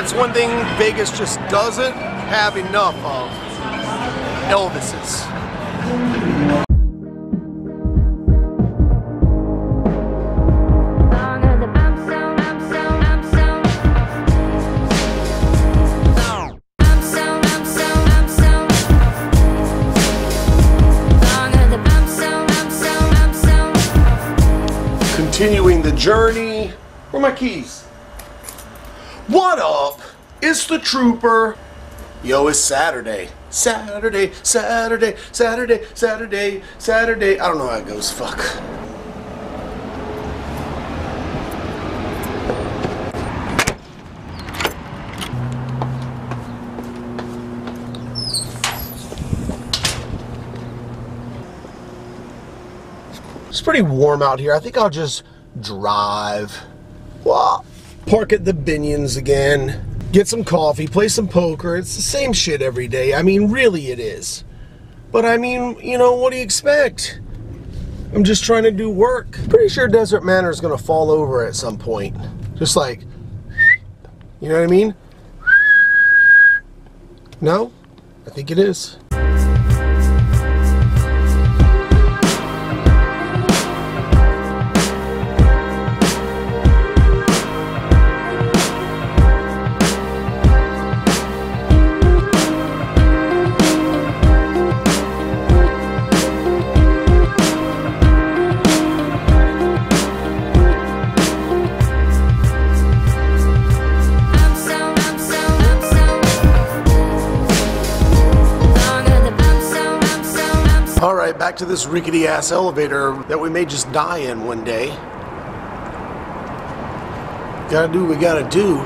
That's one thing Vegas just doesn't have enough of. Elvises. Continuing the journey. Where are my keys? What up? It's the trooper. Yo, it's Saturday. Saturday, Saturday, Saturday, Saturday, Saturday. I don't know how it goes. Fuck. It's pretty warm out here. I think I'll just drive. Well, park at the Binion's again, get some coffee, play some poker. It's the same shit every day. I mean, really it is. But I mean, you know, what do you expect? I'm just trying to do work. Pretty sure Desert Manor is going to fall over at some point. Just like, you know what I mean? No? I think it is. Right, back to this rickety ass elevator that we may just die in one day. Gotta do what we gotta do.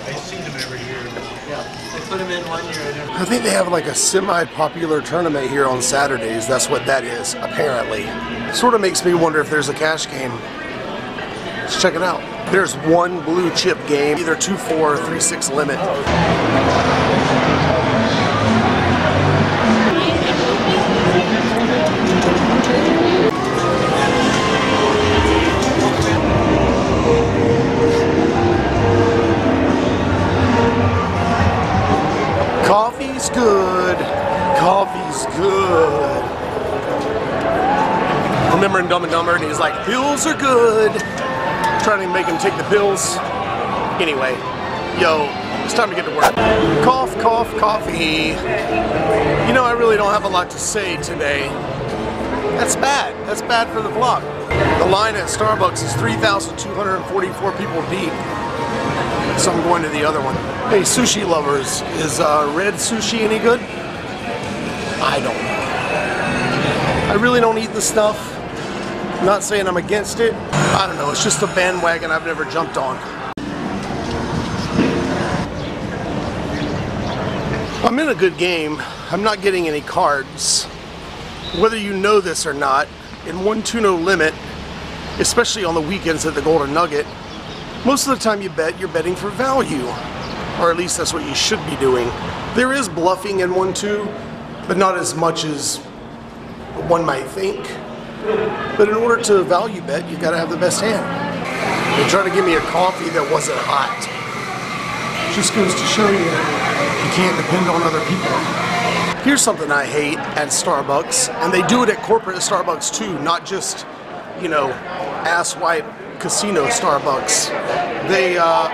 I've seen them every year. Yeah, they put them in one year. They have like a semi-popular tournament here on Saturdays. That's what that is, apparently. Sort of makes me wonder if there's a cash game. Let's check it out. There's one blue chip game, either 2-4 or 3-6 limit. Remembering Dumb and Dumber, and he's like, pills are good. Trying to make him take the pills. Anyway, yo, it's time to get to work. Cough, cough, coffee. You know, I really don't have a lot to say today. That's bad. That's bad for the vlog. The line at Starbucks is 3,244 people deep. So I'm going to the other one. Hey, sushi lovers, is uh, red sushi any good? I don't know. I really don't eat the stuff. Not saying I'm against it. I don't know. It's just a bandwagon I've never jumped on. I'm in a good game. I'm not getting any cards. Whether you know this or not, in one 2 limit, especially on the weekends at the Golden Nugget, most of the time you bet, you're betting for value. Or at least that's what you should be doing. There is bluffing in 1-2, but not as much as one might think. But in order to value bet, you've gotta have the best hand. They tried to give me a coffee that wasn't hot. Just goes to show you, you can't depend on other people. Here's something I hate at Starbucks, and they do it at corporate Starbucks too, not just, you know, asswipe casino Starbucks. They, uh,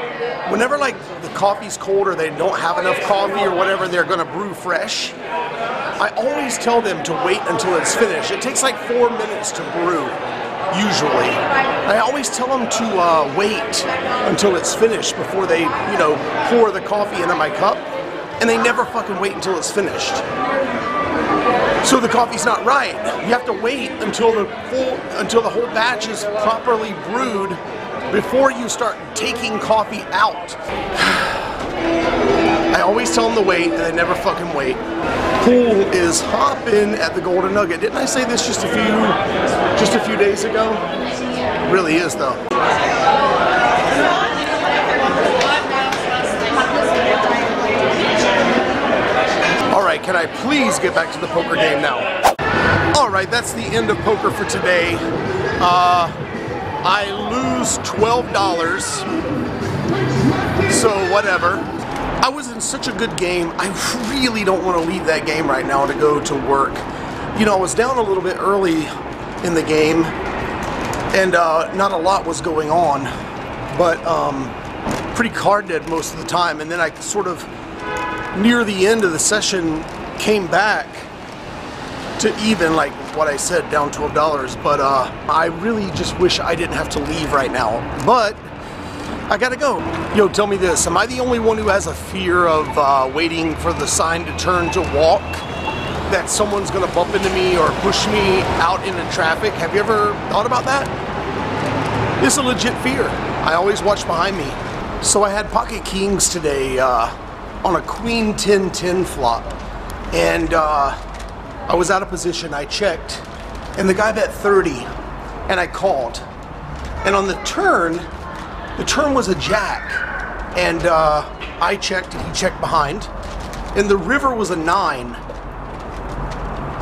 whenever like the coffee's cold or they don't have enough coffee or whatever, they're gonna brew fresh. I always tell them to wait until it's finished. It takes like four minutes to brew, usually. I always tell them to uh, wait until it's finished before they, you know, pour the coffee into my cup, and they never fucking wait until it's finished. So the coffee's not right. You have to wait until the full, until the whole batch is properly brewed before you start taking coffee out. I always tell them to wait, and they never fucking wait. Pool is hopping at the Golden Nugget. Didn't I say this just a few, just a few days ago? It really is though. Alright, can I please get back to the poker game now? Alright, that's the end of poker for today. Uh, I lose $12, so whatever. I was in such a good game, I really don't want to leave that game right now to go to work. You know, I was down a little bit early in the game, and uh, not a lot was going on, but um, pretty card dead most of the time, and then I sort of, near the end of the session, came back to even like what I said, down $12, but uh, I really just wish I didn't have to leave right now. But I gotta go. Yo, tell me this, am I the only one who has a fear of uh, waiting for the sign to turn to walk? That someone's gonna bump into me or push me out into traffic? Have you ever thought about that? It's a legit fear. I always watch behind me. So I had pocket kings today uh, on a queen 10-10 flop. And uh, I was out of position, I checked, and the guy bet 30, and I called. And on the turn, the turn was a jack, and uh, I checked and he checked behind, and the river was a nine.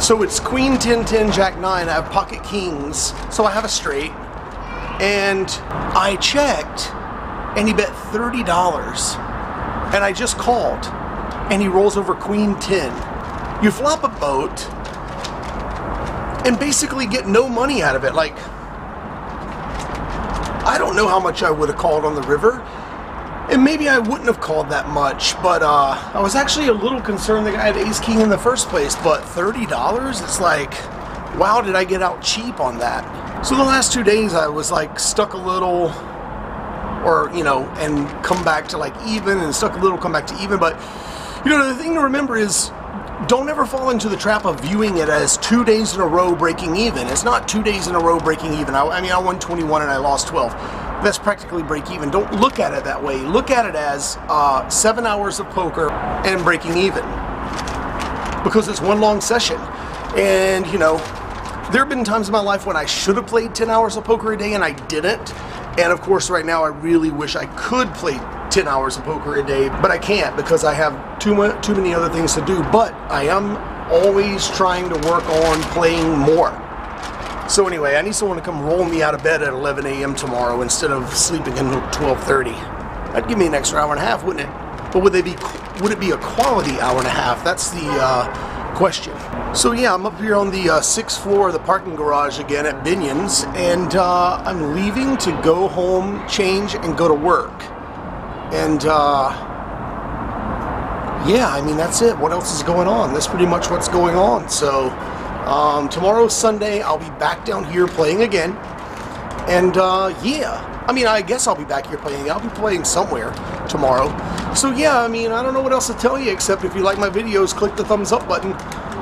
So it's queen 10 10 jack 9. I have pocket kings, so I have a straight. And I checked, and he bet $30. And I just called, and he rolls over queen 10. You flop a boat and basically get no money out of it. Like, I don't know how much I would have called on the river. And maybe I wouldn't have called that much, but uh, I was actually a little concerned the guy had ace king in the first place. But $30? It's like, wow, did I get out cheap on that? So the last two days I was like stuck a little, or, you know, and come back to like even, and stuck a little, come back to even. But, you know, the thing to remember is don't ever fall into the trap of viewing it as two days in a row breaking even. It's not two days in a row breaking even. I, I, mean, I won 21 and I lost 12. That's practically break even. Don't look at it that way. Look at it as uh, seven hours of poker and breaking even. Because it's one long session. And, you know, there have been times in my life when I should have played 10 hours of poker a day and I didn't. And of course, right now, I really wish I could play 10 hours of poker a day, but I can't because I have too, much, too many other things to do. But I am always trying to work on playing more. So anyway, I need someone to come roll me out of bed at 11 a.m. tomorrow instead of sleeping until 12:30. That'd give me an extra hour and a half, wouldn't it? But would they be? Would it be a quality hour and a half? That's the uh, question. So yeah, I'm up here on the uh, sixth floor of the parking garage again at Binion's, and uh, I'm leaving to go home, change, and go to work. And uh, yeah, I mean that's it. What else is going on? That's pretty much what's going on. So um, tomorrow's Sunday. I'll be back down here playing again. And uh, yeah, I mean, I guess I'll be back here playing. I'll be playing somewhere tomorrow. So yeah, I mean, I don't know what else to tell you except if you like my videos, click the thumbs up button.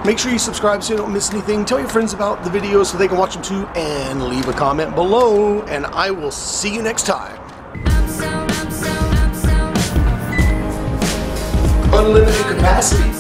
Make sure you subscribe so you don't miss anything. Tell your friends about the videos so they can watch them too. And leave a comment below. And I will see you next time. Unlimited capacity.